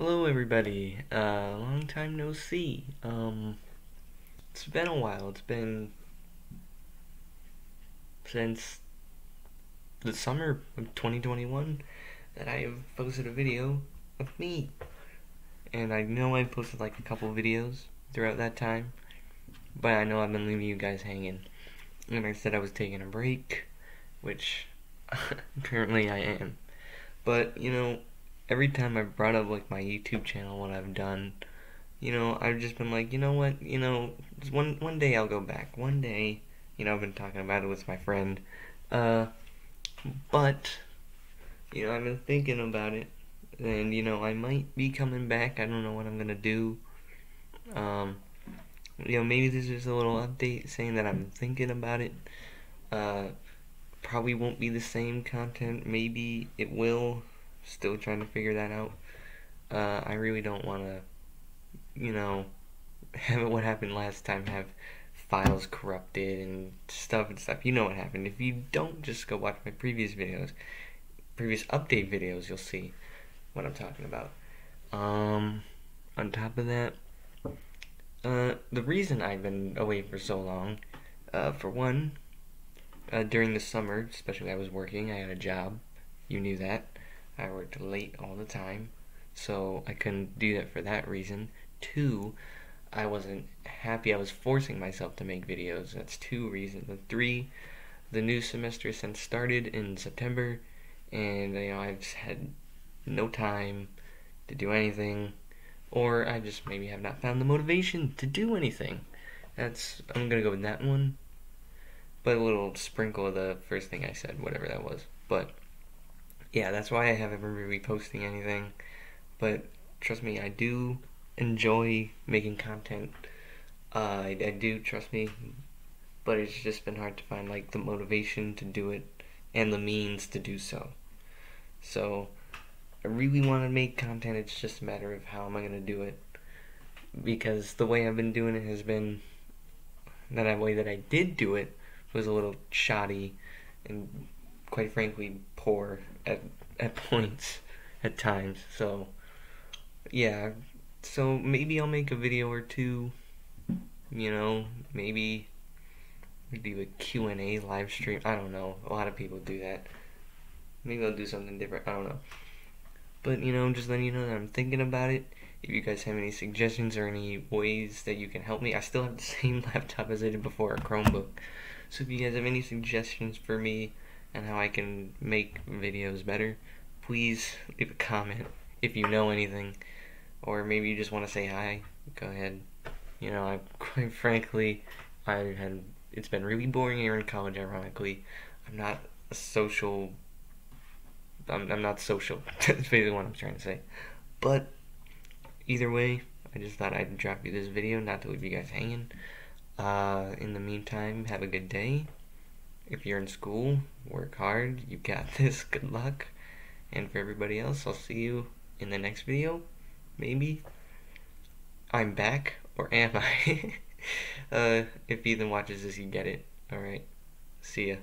Hello everybody, uh, long time no see, um, it's been a while, it's been since the summer of 2021 that I have posted a video of me, and I know I've posted like a couple videos throughout that time, but I know I've been leaving you guys hanging, and I said I was taking a break, which currently I am, but, you know, every time I've brought up like my YouTube channel, what I've done, you know, I've just been like, you know what, you know, one one day I'll go back. One day, you know, I've been talking about it with my friend, uh, but you know, I've been thinking about it, and you know, I might be coming back. I don't know what I'm gonna do. Um, you know, maybe this is a little update saying that I'm thinking about it. Uh, probably won't be the same content. Maybe it will still trying to figure that out. Uh, I really don't want to, you know, have what happened last time, have files corrupted and stuff and stuff. You know what happened. If you don't just go watch my previous videos, previous update videos, you'll see what I'm talking about. Um, on top of that, uh, the reason I've been away for so long, uh, for one, uh, during the summer, especially I was working, I had a job. You knew that. I worked late all the time, so I couldn't do that for that reason. Two, I wasn't happy. I was forcing myself to make videos. That's two reasons. And three, the new semester since started in September, and you know I've had no time to do anything, or I just maybe have not found the motivation to do anything. That's I'm gonna go with that one. But a little sprinkle of the first thing I said, whatever that was. But yeah, that's why I haven't been really posting anything. But trust me, I do enjoy making content. Uh, I, I do, trust me. But it's just been hard to find like the motivation to do it and the means to do so. So I really want to make content. It's just a matter of how am I going to do it. Because the way I've been doing it has been that way that I did do it was a little shoddy and quite frankly poor at at points at times. So yeah, so maybe I'll make a video or two. You know, maybe do a Q&A live stream. I don't know. A lot of people do that. Maybe I'll do something different. I don't know. But, you know, I'm just letting you know that I'm thinking about it. If you guys have any suggestions or any ways that you can help me, I still have the same laptop as I did before, a Chromebook. So if you guys have any suggestions for me, and how I can make videos better, please leave a comment if you know anything, or maybe you just want to say hi. Go ahead. You know, I quite frankly, I had it's been really boring here in college. Ironically, I'm not a social. I'm, I'm not social. That's basically what I'm trying to say. But either way, I just thought I'd drop you this video, not to leave you guys hanging. Uh, in the meantime, have a good day. If you're in school, work hard. You got this. Good luck. And for everybody else, I'll see you in the next video. Maybe. I'm back. Or am I? uh, if Ethan watches this, you get it. Alright. See ya.